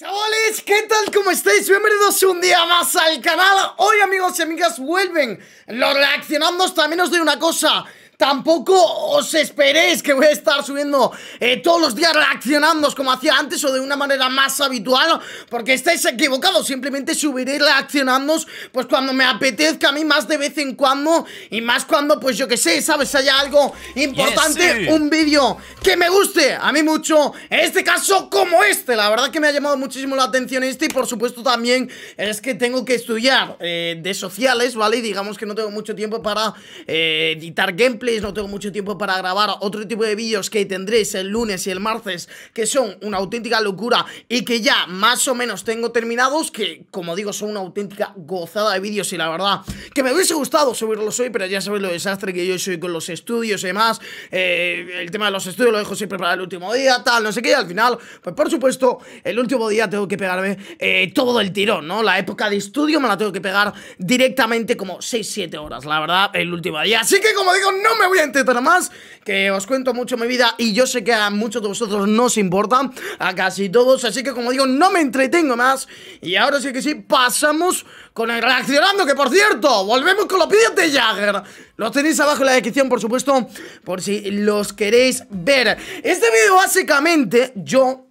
Chavales, ¿qué tal? ¿Cómo estáis? Bienvenidos un día más al canal Hoy amigos y amigas vuelven los reaccionando También os doy una cosa Tampoco os esperéis que voy a estar subiendo eh, todos los días reaccionando como hacía antes o de una manera más habitual Porque estáis equivocados, simplemente subiré reaccionando pues cuando me apetezca a mí más de vez en cuando Y más cuando pues yo que sé, ¿sabes? Haya algo importante, un vídeo que me guste a mí mucho En este caso como este, la verdad que me ha llamado muchísimo la atención este Y por supuesto también es que tengo que estudiar eh, de sociales, ¿vale? Y digamos que no tengo mucho tiempo para eh, editar gameplay no tengo mucho tiempo para grabar otro tipo de vídeos que tendréis el lunes y el martes, que son una auténtica locura y que ya más o menos tengo terminados, que como digo son una auténtica gozada de vídeos y la verdad que me hubiese gustado subirlos hoy, pero ya sabéis lo desastre que yo soy con los estudios y demás, eh, el tema de los estudios lo dejo siempre para el último día, tal, no sé qué, y al final, pues por supuesto, el último día tengo que pegarme eh, todo el tirón, ¿no? La época de estudio me la tengo que pegar directamente como 6-7 horas, la verdad, el último día. Así que como digo, no me voy a intentar más, que os cuento mucho mi vida y yo sé que a muchos de vosotros no os importa, a casi todos, así que como digo, no me entretengo más. Y ahora sí que sí, pasamos con el reaccionando, que por cierto, volvemos con los vídeos de Jagger. Los tenéis abajo en la descripción, por supuesto, por si los queréis ver. Este vídeo básicamente, yo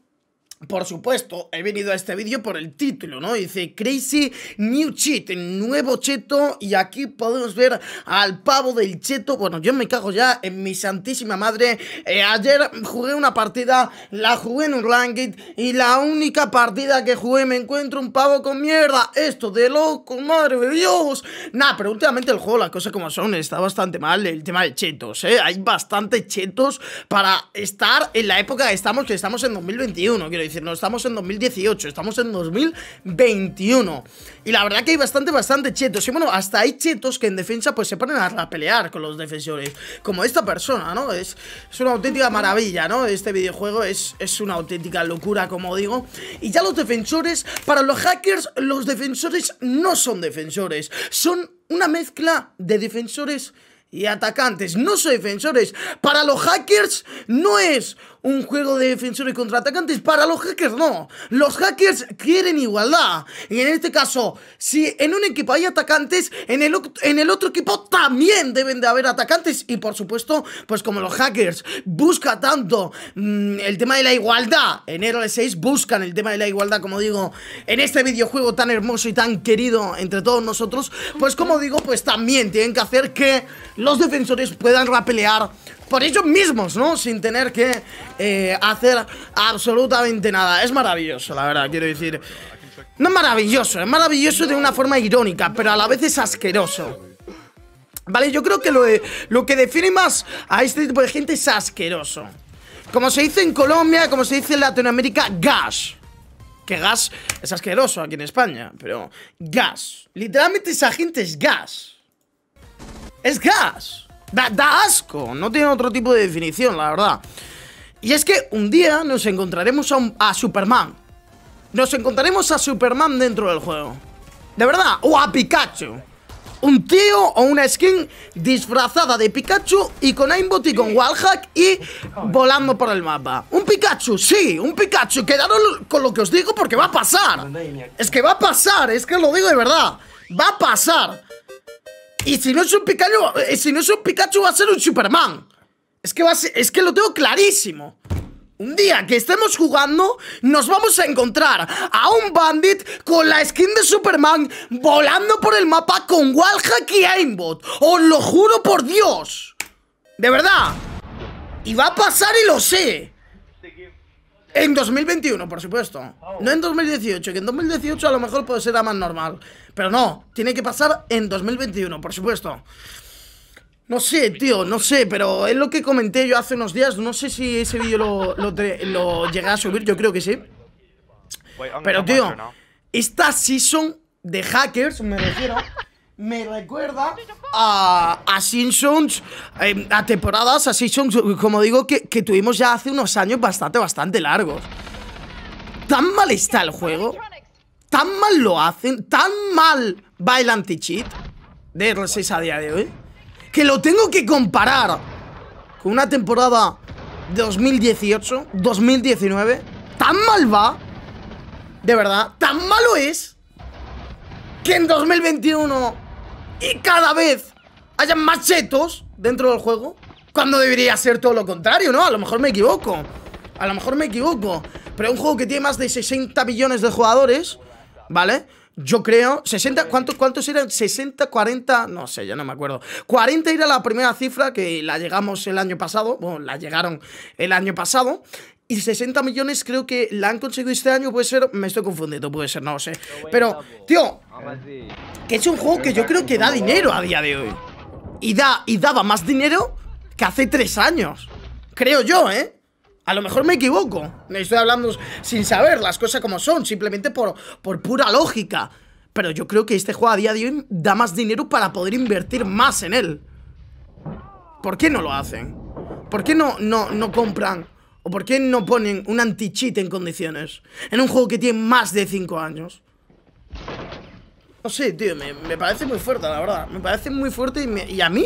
por supuesto, he venido a este vídeo por el título, ¿no? Dice Crazy New Cheat, nuevo cheto Y aquí podemos ver al pavo del cheto Bueno, yo me cago ya en mi santísima madre eh, Ayer jugué una partida, la jugué en un ranked Y la única partida que jugué me encuentro un pavo con mierda Esto de loco, madre de Dios Nah, pero últimamente el juego, las cosas como son, está bastante mal El tema de chetos, ¿eh? Hay bastante chetos para estar en la época que estamos, que estamos en 2021, quiero decir, no estamos en 2018, estamos en 2021. Y la verdad que hay bastante, bastante chetos. Y bueno, hasta hay chetos que en defensa pues se ponen a pelear con los defensores. Como esta persona, ¿no? Es, es una auténtica maravilla, ¿no? Este videojuego es, es una auténtica locura, como digo. Y ya los defensores, para los hackers, los defensores no son defensores. Son una mezcla de defensores y atacantes, no son defensores. Para los hackers no es un juego de defensores contra atacantes. Para los hackers no. Los hackers quieren igualdad. Y en este caso, si en un equipo hay atacantes, en el, en el otro equipo también deben de haber atacantes. Y por supuesto, pues como los hackers buscan tanto mm, el tema de la igualdad, en RL6 buscan el tema de la igualdad, como digo, en este videojuego tan hermoso y tan querido entre todos nosotros, pues como digo, pues también tienen que hacer que los defensores puedan rapelear por ellos mismos, ¿no? Sin tener que eh, hacer absolutamente nada. Es maravilloso, la verdad, quiero decir. No es maravilloso, es maravilloso de una forma irónica, pero a la vez es asqueroso. Vale, yo creo que lo, lo que define más a este tipo de gente es asqueroso. Como se dice en Colombia, como se dice en Latinoamérica, gas. Que gas es asqueroso aquí en España, pero gas. Literalmente esa gente es gas. Es gas. Da, asco, no tiene otro tipo de definición, la verdad. Y es que un día nos encontraremos a, a Superman. Nos encontraremos a Superman dentro del juego. De verdad, o a Pikachu. Un tío o una skin disfrazada de Pikachu y con aimbot y con wallhack y volando por el mapa. Un Pikachu, sí, un Pikachu. Quedaron con lo que os digo porque va a pasar. Es que va a pasar, es que lo digo de verdad. Va a pasar. Y si no es un Pikachu, eh, si no es un Pikachu va a ser un Superman. Es que a ser, es que lo tengo clarísimo. Un día que estemos jugando, nos vamos a encontrar a un bandit con la skin de Superman volando por el mapa con wallhack y aimbot. Os lo juro por Dios. De verdad. Y va a pasar y lo sé. En 2021, por supuesto. No en 2018, que en 2018 a lo mejor puede ser más normal. Pero no, tiene que pasar en 2021, por supuesto. No sé, tío, no sé, pero es lo que comenté yo hace unos días. No sé si ese vídeo lo, lo, llegué a subir, yo creo que sí. Pero, tío, esta season de hackers, me refiero, me recuerda a, a Simpsons, eh, a temporadas, a Simpsons, como digo, que, tuvimos ya hace unos años bastante, bastante largos. ¿Tan mal está el juego? ¿Tan mal lo hacen? ¿Tan mal va el anti-cheat de R6 a día de hoy? Que lo tengo que comparar con una temporada 2018, 2019. ¿Tan mal va? de verdad, tan malo es que en 2021 y cada vez hayan más chetos dentro del juego, cuando debería ser todo lo contrario, ¿no? A lo mejor me equivoco. A lo mejor me equivoco. Pero un juego que tiene más de 60 millones de jugadores, ¿vale? Yo creo, 60, ¿cuántos, ¿cuántos eran? 60, 40, no sé, ya no me acuerdo 40 era la primera cifra que la llegamos el año pasado Bueno, la llegaron el año pasado y 60 millones creo que la han conseguido este año, puede ser, me estoy confundiendo, puede ser, no lo sé. Pero, tío, que es un juego que yo creo que da dinero a día de hoy. Y, da, y daba más dinero que hace tres años. Creo yo, ¿eh? A lo mejor me equivoco. Me estoy hablando sin saber las cosas como son, simplemente por, por pura lógica. Pero yo creo que este juego a día de hoy da más dinero para poder invertir más en él. ¿Por qué no lo hacen? ¿Por qué no, no, no compran ¿O por qué no ponen un anti-cheat en condiciones? En un juego que tiene más de 5 años. No sé, tío, me, parece muy fuerte, la verdad. Me parece muy fuerte y, y, a mí,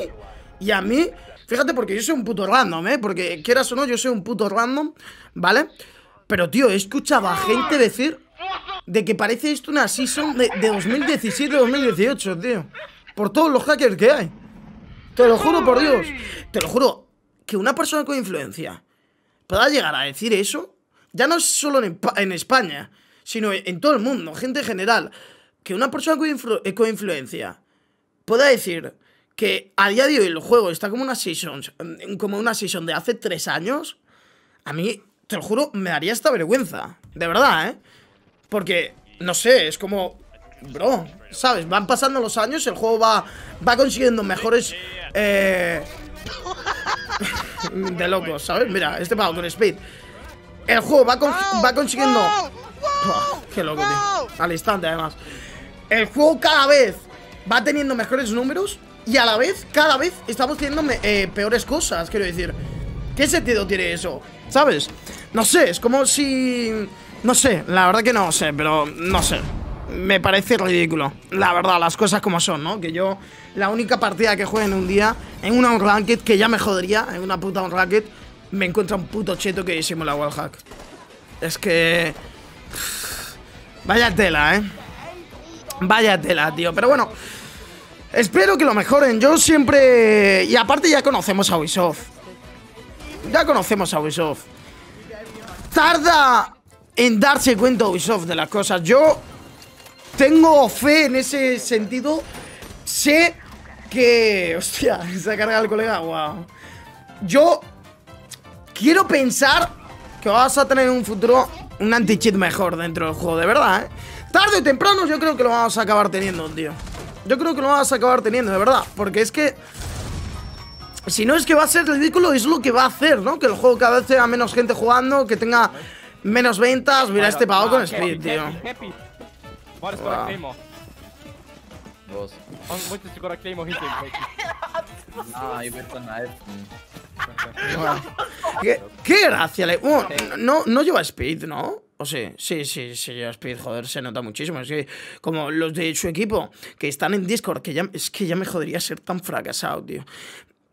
y a mí, fíjate, porque yo soy un puto random, ¿eh? Porque quieras o no, yo soy un puto random, ¿vale? Pero, tío, he escuchado a gente decir de que parece esto una season de, de 2017-2018, tío. Por todos los hackers que hay. Te lo juro por Dios. Te lo juro. Que una persona con influencia pueda llegar a decir eso, ya no es solo en, España, sino en todo el mundo, gente en general, que una persona con, influencia pueda decir que a día de hoy el juego está como una season, como una season de hace tres años, a mí, te lo juro, me daría esta vergüenza. De verdad, ¿eh? Porque, no sé, es como... Bro, ¿sabes? Van pasando los años, el juego va, va consiguiendo mejores... Eh, de locos, ¿sabes? Mira, este pago con Speed. El juego va, va consiguiendo... qué loco, tío. Al instante, además. El juego cada vez va teniendo mejores números y a la vez, cada vez estamos teniendo eh, peores cosas, quiero decir. ¿Qué sentido tiene eso? ¿Sabes? No sé, es como si... No sé, la verdad que no sé, pero no sé me parece ridículo. La verdad, las cosas como son, ¿no? Que yo, la única partida que juegue en un día, en una Unranked, que ya me jodería, en una puta Unranked, me encuentra un puto cheto que simula wallhack. Es que... Vaya tela, ¿eh? Vaya tela, tío. Pero bueno, espero que lo mejoren. Yo siempre... Y aparte ya conocemos a Ubisoft. Ya conocemos a Ubisoft. Tarda en darse cuenta Ubisoft de las cosas. Yo tengo fe en ese sentido. Sé que... Hostia, se ha cargado el colega. Wow. Yo quiero pensar que vas a tener en un futuro un anti-cheat mejor dentro del juego, de verdad, ¿eh? Tarde o temprano yo creo que lo vamos a acabar teniendo, tío. Yo creo que lo vamos a acabar teniendo, de verdad. Porque es que... Si no es que va a ser ridículo, es lo que va a hacer, ¿no? Que el juego cada vez tenga menos gente jugando, que tenga menos ventas. Mira este pago con Speed, tío. Yo meto knife. ¿Qué, ¿Qué gracia le... Bueno, no, no lleva speed, ¿no? O sea, sí, sí, sí lleva speed, joder, se nota muchísimo. Es que como los de su equipo que están en Discord, que ya, es que ya me jodería ser tan fracasado, tío.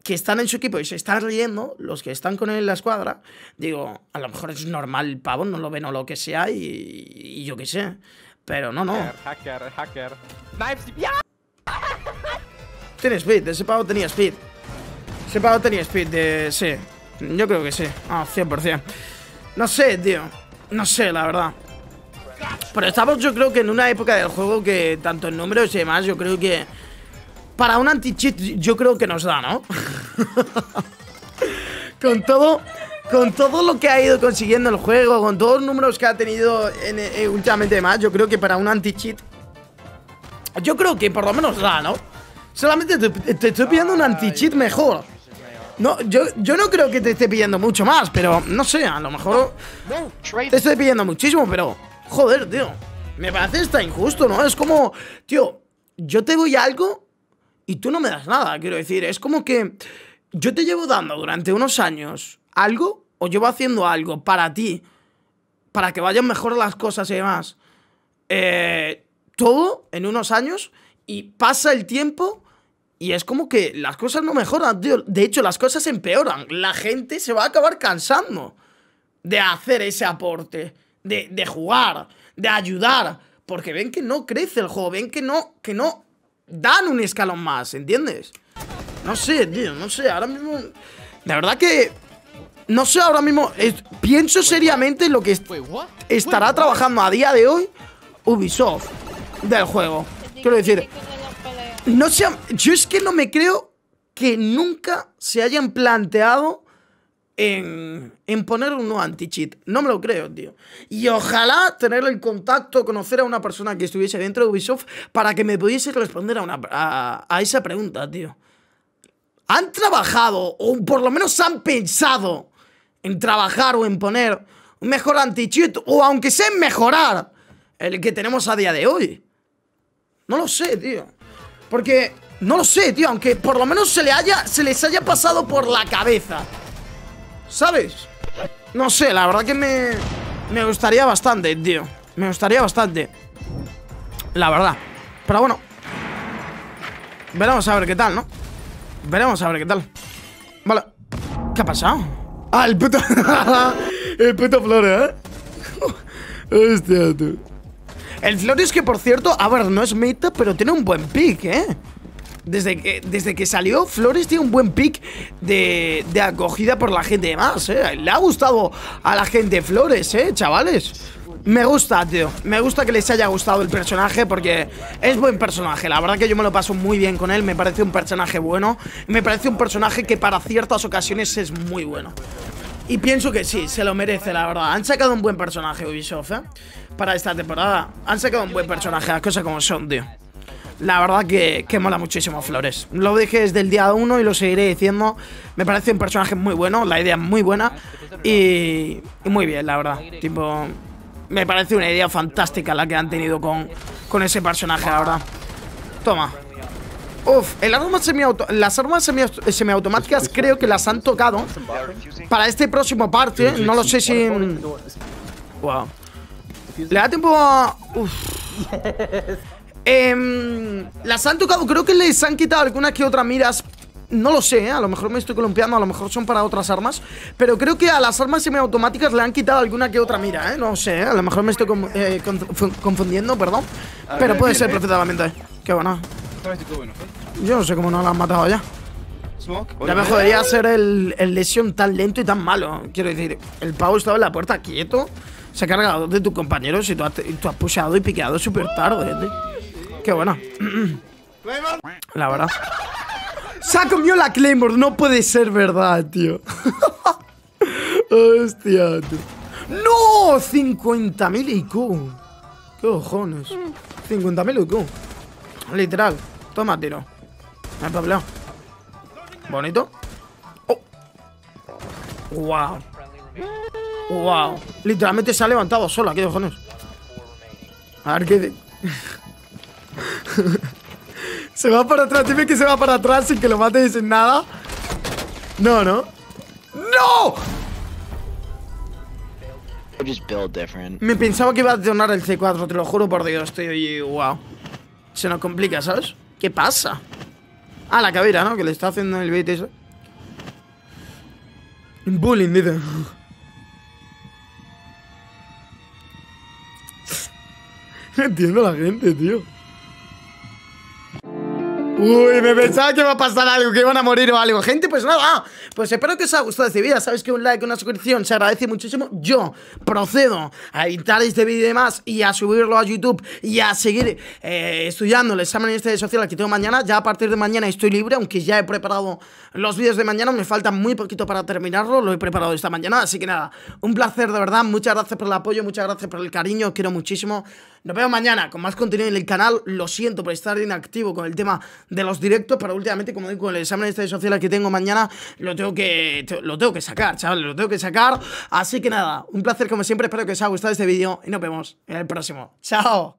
Que están en su equipo y se están riendo, los que están con él en la escuadra, digo, a lo mejor es normal el pavo, no lo ven o lo que sea y, y yo qué sé. Pero no, no. Hacker, hacker, hacker. ¡Ya! Tiene speed, ese pavo tenía speed. Ese pavo tenía speed de... Sí, yo creo que sí. Ah, 100%. No sé, tío. No sé, la verdad. Pero estamos yo creo que en una época del juego que tanto en números y demás, yo creo que... Para un anti-cheat yo creo que nos da, ¿no? Con todo con todo lo que ha ido consiguiendo el juego, con todos los números que ha tenido en, eh, últimamente más, yo creo que para un anti-cheat, yo creo que por lo menos da, ¿no? Solamente te, estoy pidiendo un anti-cheat mejor. No, yo, yo no creo que te esté pidiendo mucho más, pero no sé, a lo mejor te estoy pidiendo muchísimo, pero joder, tío. Me parece está injusto, ¿no? Es como, tío, yo te doy algo y tú no me das nada, quiero decir. Es como que yo te llevo dando durante unos años algo o llevo haciendo algo para ti, para que vayan mejor las cosas y demás, eh, todo en unos años y pasa el tiempo y es como que las cosas no mejoran, tío. De hecho, las cosas empeoran. La gente se va a acabar cansando de hacer ese aporte, de, de jugar, de ayudar. Porque ven que no crece el juego, ven que no, que no dan un escalón más, ¿entiendes? No sé, tío, no sé, ahora mismo... De verdad que... No sé ahora mismo, pienso seriamente en lo que estará trabajando a día de hoy Ubisoft del juego. Quiero decir, no sé, yo es que no me creo que nunca se hayan planteado en, en, poner un nuevo anti-cheat. No me lo creo, tío. Y ojalá tener el contacto, conocer a una persona que estuviese dentro de Ubisoft para que me pudiese responder a, una, a esa pregunta, tío. ¿Han trabajado, o por lo menos han pensado en trabajar o en poner un mejor anti-cheat, o aunque sea en mejorar el que tenemos a día de hoy? No lo sé, tío. Porque, no lo sé, tío, aunque por lo menos se, le haya, se les haya pasado por la cabeza. ¿Sabes? No sé, la verdad que me, me gustaría bastante, tío. Me gustaría bastante. La verdad. Pero bueno. Veremos a ver qué tal, ¿no? Veremos a ver qué tal. Vale. ¿Qué ha pasado? Ah, el puto. el puto Flores, ¿eh? Hostia, tú. El Flores que, por cierto, a ver, no es meta, pero tiene un buen pick, ¿eh? Desde que, desde que salió, Flores tiene un buen pick de, de acogida por la gente más, ¿eh? Le ha gustado a la gente Flores, ¿eh, chavales? Me gusta, tío. Me gusta que les haya gustado el personaje porque es buen personaje. La verdad que yo me lo paso muy bien con él. Me parece un personaje bueno. Me parece un personaje que para ciertas ocasiones es muy bueno. Y pienso que sí, se lo merece, la verdad. Han sacado un buen personaje Ubisoft, ¿eh? Para esta temporada. Han sacado un buen personaje, las cosas como son, tío. La verdad que, que mola muchísimo Flores. Lo dije desde el día 1 y lo seguiré diciendo. Me parece un personaje muy bueno, la idea es muy buena. Y, y muy bien, la verdad. Tipo, me parece una idea fantástica la que han tenido con, con ese personaje, la verdad. Toma. Uf, el arma las armas semiautomáticas creo que las han tocado para este próximo parte. No lo sé si... Wow. Le da tiempo a... Uf. Em, las han tocado, creo que les han quitado algunas que otras miras no lo sé, ¿eh? a lo mejor me estoy columpiando, a lo mejor son para otras armas Pero creo que a las armas semiautomáticas le han quitado alguna que otra mira, ¿eh? No sé, ¿eh? a lo mejor me estoy eh, confundiendo, perdón Pero puede ser perfectamente Qué bueno Yo no sé cómo no la han matado ya Ya me jodería ser el, lesión tan lento y tan malo Quiero decir, el pavo estaba en la puerta quieto Se ha cargado de tus compañeros y tú has, tú has pushado y piqueado súper tarde, Qué bueno La verdad se ha comido la Claymore. No puede ser verdad, tío. Hostia, tío. ¡No! 50.000 IQ. ¿Qué cojones? 50.000 IQ. Literal. Toma, tiro. No hay problema. Bonito. Oh. Wow. Wow. Literalmente se ha levantado sola. ¿Qué cojones? A ver qué... Se va para atrás, dime que se va para atrás sin que lo mate sin nada. No, ¿no? ¡No! Me pensaba que iba a detonar el C4, te lo juro por Dios, tío. Y wow. Se nos complica, ¿sabes? ¿Qué pasa? Ah, la cabera, ¿no? Que le está haciendo el bait eso. Bullying, dice. Entiendo a la gente, tío. Uy, me pensaba que iba a pasar algo, que iban a morir o algo. Gente, pues nada, pues espero que os haya gustado este vídeo. Sabes que un like, una suscripción se agradece muchísimo. Yo procedo a editar este vídeo y demás y a subirlo a YouTube y a seguir eh, estudiando el examen este social que tengo mañana. Ya a partir de mañana estoy libre, aunque ya he preparado los vídeos de mañana. Me falta muy poquito para terminarlo, lo he preparado esta mañana. Así que nada, un placer de verdad. Muchas gracias por el apoyo, muchas gracias por el cariño. Quiero muchísimo. Nos vemos mañana con más contenido en el canal. Lo siento por estar inactivo con el tema de los directos, pero últimamente, como digo, con el examen este de social que tengo mañana, lo tengo que lo tengo que sacar, chavales, lo tengo que sacar. Así que nada, un placer como siempre, espero que os haya gustado este vídeo y nos vemos en el próximo. ¡Chao!